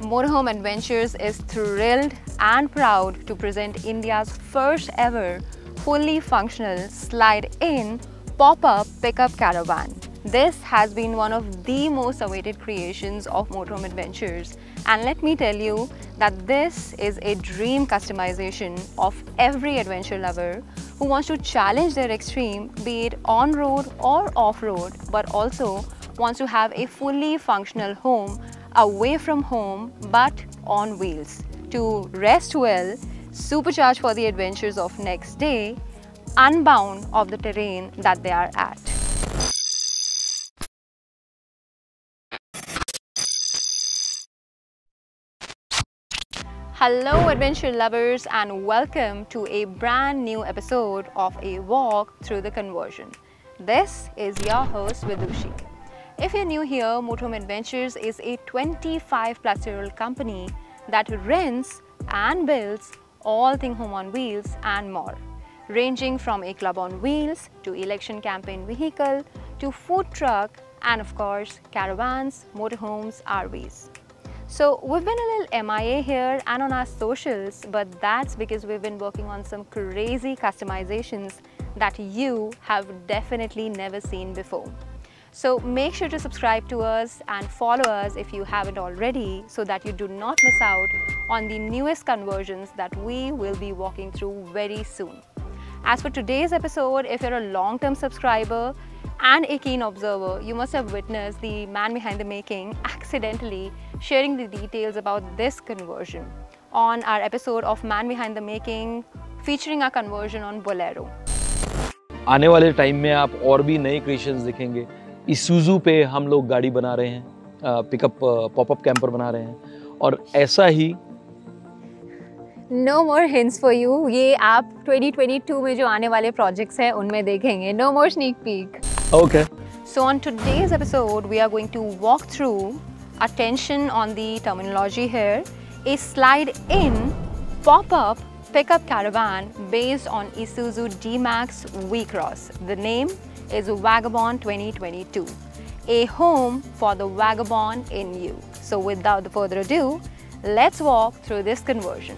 Motorhome Adventures is thrilled and proud to present India's first ever fully functional slide-in pop-up pickup caravan. This has been one of the most awaited creations of Motorhome Adventures and let me tell you that this is a dream customization of every adventure lover who wants to challenge their extreme be it on-road or off-road but also wants to have a fully functional home away from home but on wheels to rest well, supercharge for the adventures of next day, unbound of the terrain that they are at. Hello adventure lovers and welcome to a brand new episode of a walk through the conversion. This is your host Vidushi. If you're new here, Motorhome Adventures is a 25 plus year old company that rents and builds all things home on wheels and more, ranging from a club on wheels to election campaign vehicle to food truck and of course caravans, motorhomes, RVs. So we've been a little MIA here and on our socials, but that's because we've been working on some crazy customizations that you have definitely never seen before. So make sure to subscribe to us and follow us if you haven't already so that you do not miss out on the newest conversions that we will be walking through very soon. As for today's episode, if you're a long-term subscriber and a keen observer, you must have witnessed the man behind the making accidentally sharing the details about this conversion on our episode of Man Behind the Making featuring our conversion on Bolero. आने वाले time में आप और भी नए creations दिखेंगे इसूजू पे हम लोग गाड़ी बना रहे हैं पिकअप पॉपअप कैंपर बना रहे हैं और ऐसा ही no more hints for you ये आप 2022 में जो आने वाले प्रोजेक्ट्स हैं उनमें देखेंगे no more sneak peek okay So on today's episode, we are going to walk through attention on the terminology here, a slide-in pop-up pickup caravan based on Isuzu D-Max V-Cross. The name is Vagabond 2022, a home for the vagabond in you. So without further ado, let's walk through this conversion.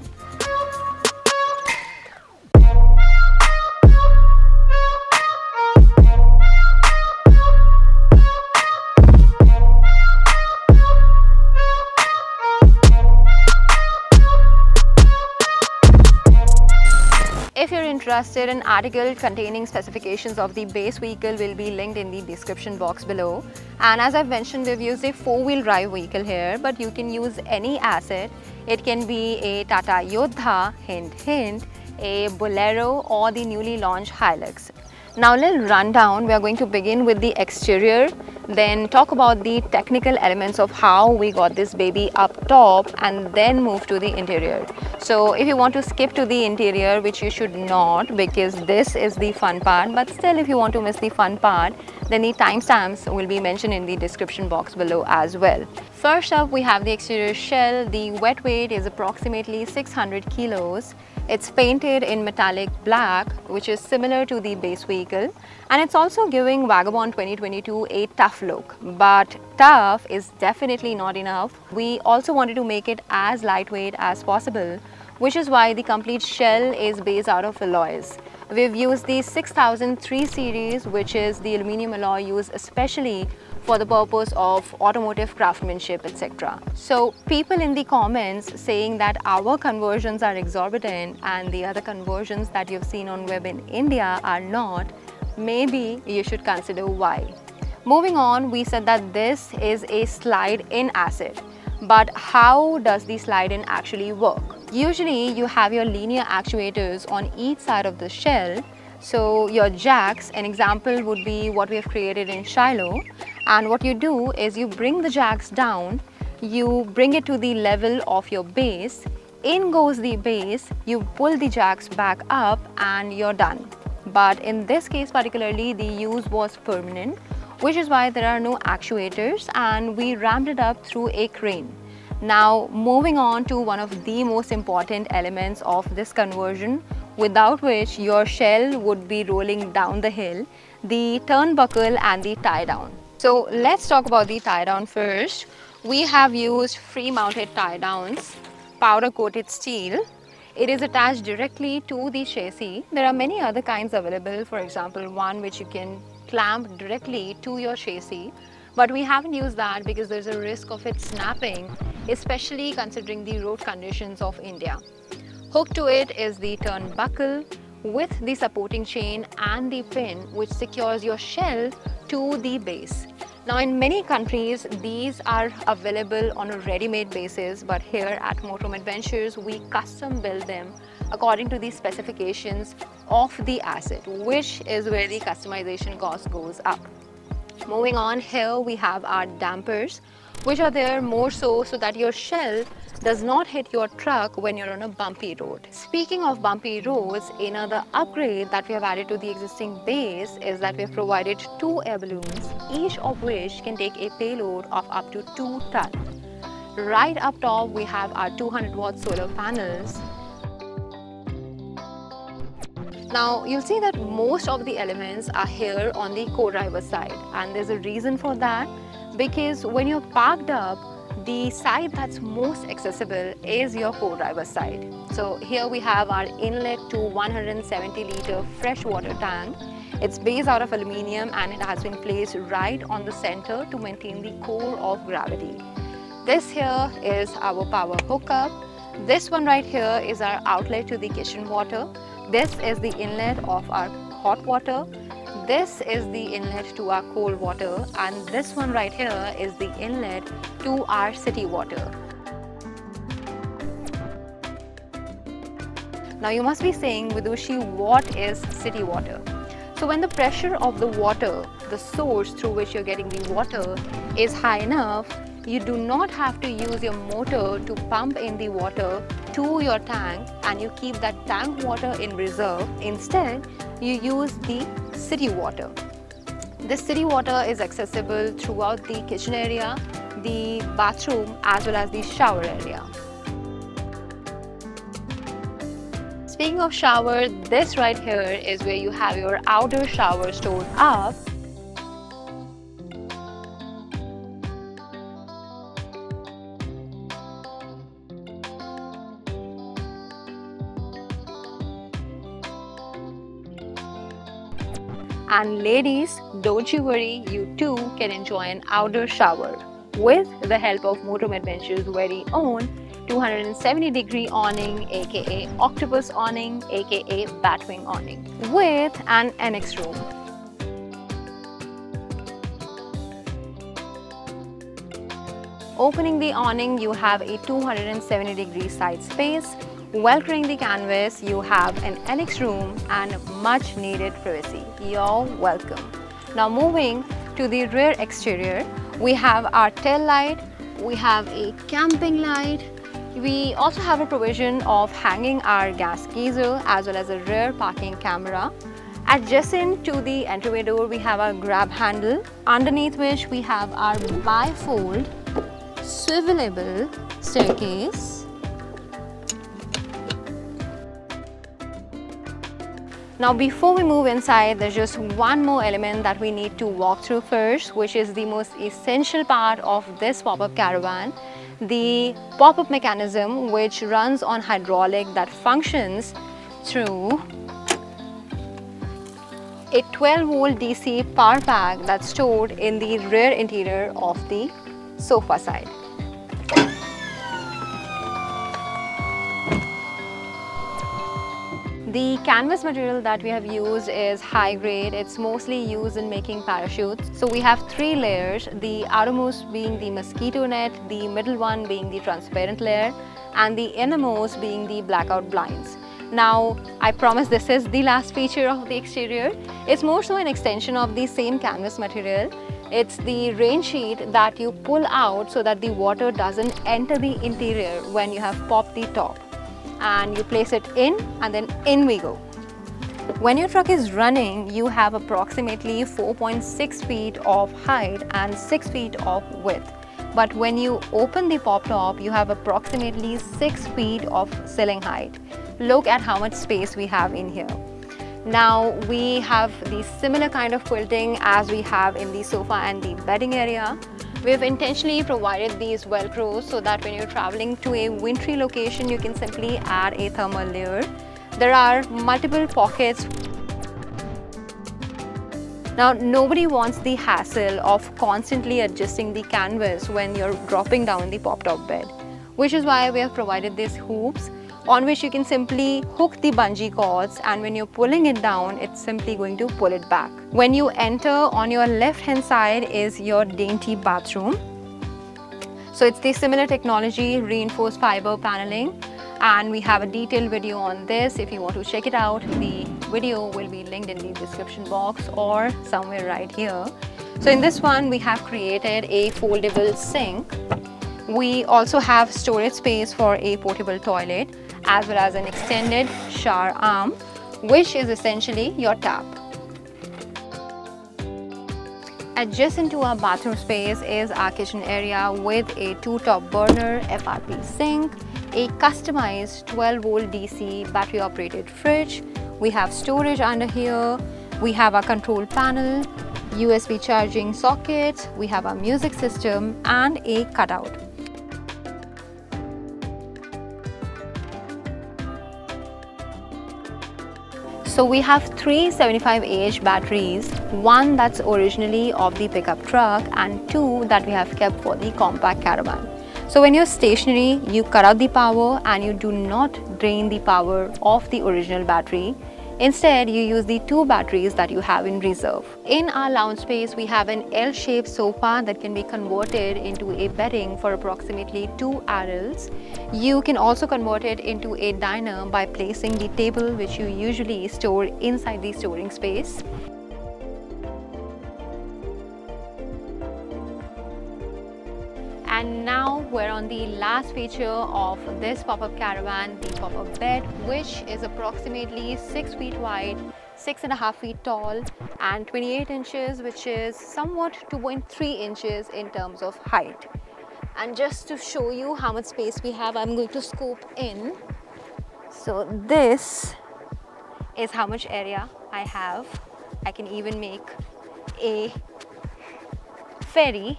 An article containing specifications of the base vehicle will be linked in the description box below. And as I've mentioned, we've used a four-wheel drive vehicle here, but you can use any asset. It can be a Tata Yodha, hint hint, a Bolero or the newly launched Hilux. Now little rundown, we are going to begin with the exterior, then talk about the technical elements of how we got this baby up top and then move to the interior. So if you want to skip to the interior, which you should not because this is the fun part, but still if you want to miss the fun part, then the timestamps will be mentioned in the description box below as well. First up, we have the exterior shell. The wet weight is approximately 600 kilos. It's painted in metallic black, which is similar to the base vehicle. And it's also giving Vagabond 2022 a tough look. But tough is definitely not enough. We also wanted to make it as lightweight as possible, which is why the complete shell is based out of alloys. We've used the 6003 series, which is the aluminum alloy used especially for the purpose of automotive craftsmanship, etc. So people in the comments saying that our conversions are exorbitant and the other conversions that you've seen on web in India are not, maybe you should consider why. Moving on, we said that this is a slide-in asset. But how does the slide-in actually work? Usually you have your linear actuators on each side of the shell so your jacks, an example would be what we have created in Shiloh. And what you do is you bring the jacks down, you bring it to the level of your base, in goes the base, you pull the jacks back up and you're done. But in this case particularly, the use was permanent, which is why there are no actuators and we ramped it up through a crane. Now moving on to one of the most important elements of this conversion, without which your shell would be rolling down the hill, the turnbuckle and the tie down. So let's talk about the tie down first. We have used free mounted tie downs, powder coated steel. It is attached directly to the chassis. There are many other kinds available, for example, one which you can clamp directly to your chassis but we haven't used that because there's a risk of it snapping, especially considering the road conditions of India. Hooked to it is the turnbuckle with the supporting chain and the pin which secures your shell to the base. Now in many countries these are available on a ready-made basis but here at Motorhome Adventures we custom build them according to the specifications of the asset which is where the customization cost goes up. Moving on here we have our dampers which are there more so so that your shell does not hit your truck when you're on a bumpy road. Speaking of bumpy roads, another upgrade that we have added to the existing base is that we have provided two air balloons, each of which can take a payload of up to 2 ton. Right up top, we have our 200 watt solar panels now you'll see that most of the elements are here on the co-driver side and there's a reason for that because when you're parked up the side that's most accessible is your co-driver side. So here we have our inlet to 170 litre freshwater tank. It's based out of aluminium and it has been placed right on the center to maintain the core of gravity. This here is our power hookup. This one right here is our outlet to the kitchen water this is the inlet of our hot water. This is the inlet to our cold water and this one right here is the inlet to our city water. Now you must be saying Vidushi what is city water? So when the pressure of the water, the source through which you're getting the water is high enough, you do not have to use your motor to pump in the water to your tank and you keep that tank water in reserve. Instead, you use the city water. This city water is accessible throughout the kitchen area, the bathroom as well as the shower area. Speaking of shower, this right here is where you have your outer shower stored up And ladies, don't you worry, you too can enjoy an outdoor shower with the help of Motorhome Adventures' very own 270 degree awning aka octopus awning aka batwing awning with an annex room. Opening the awning, you have a 270 degree side space Welcoming the canvas, you have an annex room and much needed privacy. You're welcome. Now moving to the rear exterior, we have our tail light, we have a camping light, we also have a provision of hanging our gas geyser as well as a rear parking camera. Adjacent to the entryway door, we have our grab handle, underneath which we have our bifold swivelable staircase Now before we move inside, there's just one more element that we need to walk through first, which is the most essential part of this pop-up caravan, the pop-up mechanism which runs on hydraulic that functions through a 12 volt DC power pack that's stored in the rear interior of the sofa side. The canvas material that we have used is high grade. It's mostly used in making parachutes. So we have three layers, the outermost being the mosquito net, the middle one being the transparent layer, and the innermost being the blackout blinds. Now, I promise this is the last feature of the exterior. It's more so an extension of the same canvas material. It's the rain sheet that you pull out so that the water doesn't enter the interior when you have popped the top and you place it in and then in we go. When your truck is running, you have approximately 4.6 feet of height and 6 feet of width. But when you open the pop top, you have approximately 6 feet of ceiling height. Look at how much space we have in here. Now we have the similar kind of quilting as we have in the sofa and the bedding area. We've intentionally provided these velcros so that when you're traveling to a wintry location, you can simply add a thermal layer. There are multiple pockets. Now, nobody wants the hassle of constantly adjusting the canvas when you're dropping down the pop-top bed, which is why we have provided these hoops on which you can simply hook the bungee cords and when you're pulling it down, it's simply going to pull it back. When you enter on your left hand side is your dainty bathroom. So it's the similar technology, reinforced fiber paneling and we have a detailed video on this. If you want to check it out, the video will be linked in the description box or somewhere right here. So in this one, we have created a foldable sink. We also have storage space for a portable toilet as well as an extended shower arm which is essentially your tap. Adjacent to our bathroom space is our kitchen area with a two top burner FRP sink, a customized 12 volt DC battery operated fridge, we have storage under here, we have our control panel, USB charging sockets, we have our music system and a cutout. So we have three 75Ah batteries, one that's originally of the pickup truck and two that we have kept for the compact caravan. So when you're stationary, you cut out the power and you do not drain the power of the original battery. Instead, you use the two batteries that you have in reserve. In our lounge space, we have an L-shaped sofa that can be converted into a bedding for approximately two adults. You can also convert it into a diner by placing the table which you usually store inside the storing space. We're on the last feature of this pop-up caravan the pop-up bed which is approximately six feet wide six and a half feet tall and 28 inches which is somewhat 2.3 inches in terms of height. And just to show you how much space we have I'm going to scoop in. So this is how much area I have. I can even make a ferry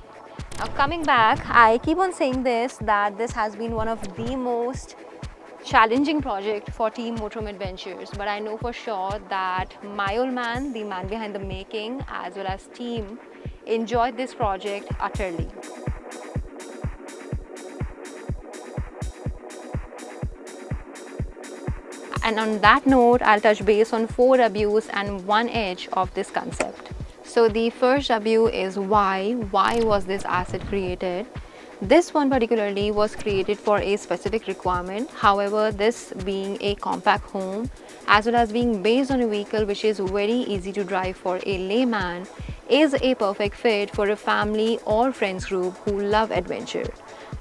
now coming back, I keep on saying this that this has been one of the most challenging project for Team Motorhome Adventures but I know for sure that my old man, the man behind the making as well as team enjoyed this project utterly. And on that note, I'll touch base on four W's and one edge of this concept. So the first W is why. Why was this asset created? This one particularly was created for a specific requirement. However, this being a compact home as well as being based on a vehicle which is very easy to drive for a layman is a perfect fit for a family or friends group who love adventure.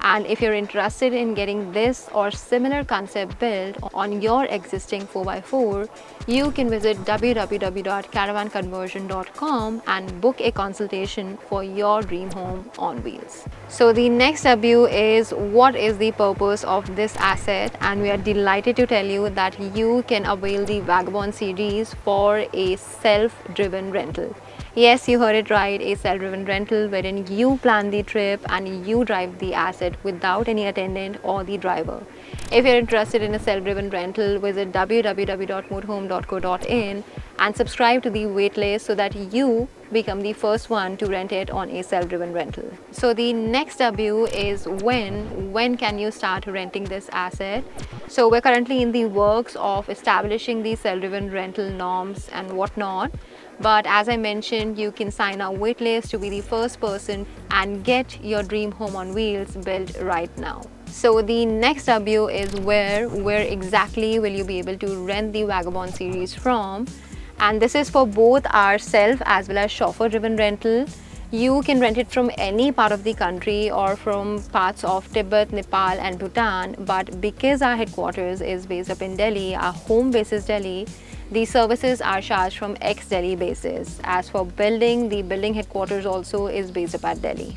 And if you're interested in getting this or similar concept built on your existing 4x4, you can visit www.caravanconversion.com and book a consultation for your dream home on wheels. So the next W is what is the purpose of this asset and we are delighted to tell you that you can avail the Vagabond series for a self-driven rental. Yes, you heard it right, a self-driven rental wherein you plan the trip and you drive the asset without any attendant or the driver. If you're interested in a self-driven rental, visit www.motorhome.co.in and subscribe to the waitlist so that you become the first one to rent it on a self-driven rental. So the next W is when, when can you start renting this asset? So we're currently in the works of establishing the self-driven rental norms and whatnot but as I mentioned you can sign our waitlist to be the first person and get your dream home on wheels built right now. So the next W is where, where exactly will you be able to rent the Vagabond series from and this is for both our self as well as chauffeur driven rental. You can rent it from any part of the country or from parts of Tibet, Nepal and Bhutan but because our headquarters is based up in Delhi, our home base is Delhi, these services are charged from ex-Delhi basis. As for building, the building headquarters also is based up at Delhi.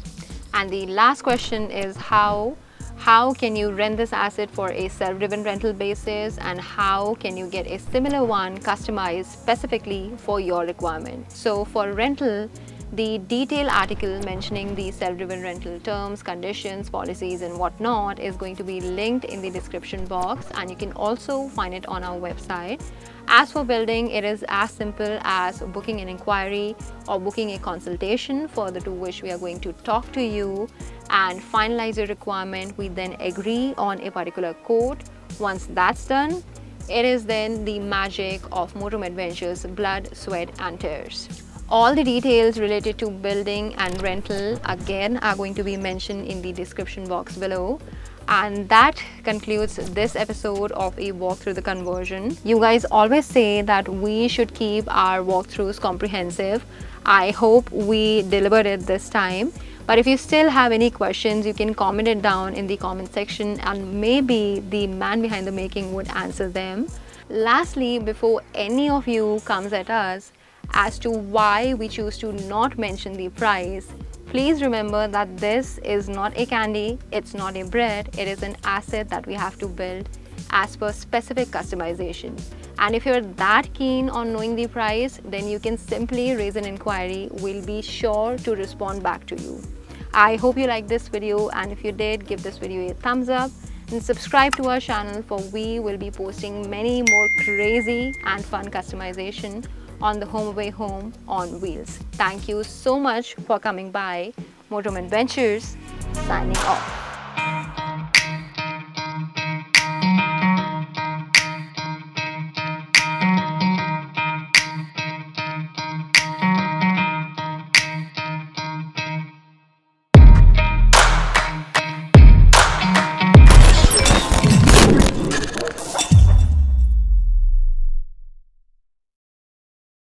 And the last question is how how can you rent this asset for a self-driven rental basis and how can you get a similar one customized specifically for your requirement. So for rental, the detailed article mentioning the self-driven rental terms, conditions, policies and whatnot is going to be linked in the description box and you can also find it on our website. As for building, it is as simple as booking an inquiry or booking a consultation further to which we are going to talk to you and finalize your requirement. We then agree on a particular quote. Once that's done, it is then the magic of Motorhome Adventures blood, sweat and tears. All the details related to building and rental again are going to be mentioned in the description box below. And that concludes this episode of a walk through the conversion. You guys always say that we should keep our walkthroughs comprehensive. I hope we delivered it this time. But if you still have any questions, you can comment it down in the comment section and maybe the man behind the making would answer them. Lastly, before any of you comes at us, as to why we choose to not mention the price, please remember that this is not a candy, it's not a bread, it is an asset that we have to build as per specific customization. And if you're that keen on knowing the price, then you can simply raise an inquiry. We'll be sure to respond back to you. I hope you liked this video and if you did, give this video a thumbs up and subscribe to our channel for we will be posting many more crazy and fun customization on the home away Home on wheels. Thank you so much for coming by. Motorhome Adventures signing off.